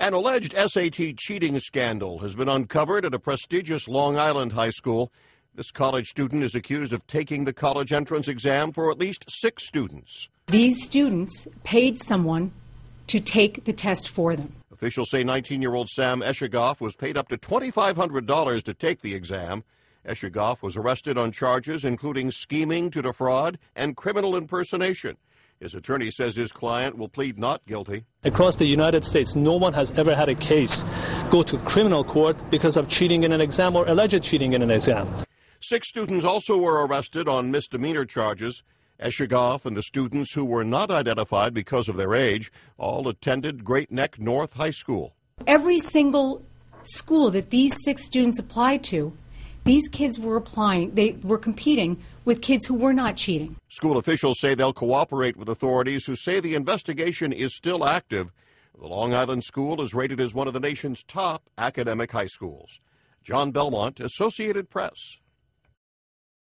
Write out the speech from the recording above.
An alleged SAT cheating scandal has been uncovered at a prestigious Long Island high school. This college student is accused of taking the college entrance exam for at least six students. These students paid someone to take the test for them. Officials say 19 year old Sam Eshaghoff was paid up to $2,500 to take the exam. Eshaghoff was arrested on charges including scheming to defraud and criminal impersonation. His attorney says his client will plead not guilty. Across the United States, no one has ever had a case go to criminal court because of cheating in an exam or alleged cheating in an exam. Six students also were arrested on misdemeanor charges. Eshaghoff and the students who were not identified because of their age all attended Great Neck North High School. Every single school that these six students applied to, these kids were applying, they were competing with kids who were not cheating. School officials say they'll cooperate with authorities who say the investigation is still active. The Long Island School is rated as one of the nation's top academic high schools. John Belmont, Associated Press.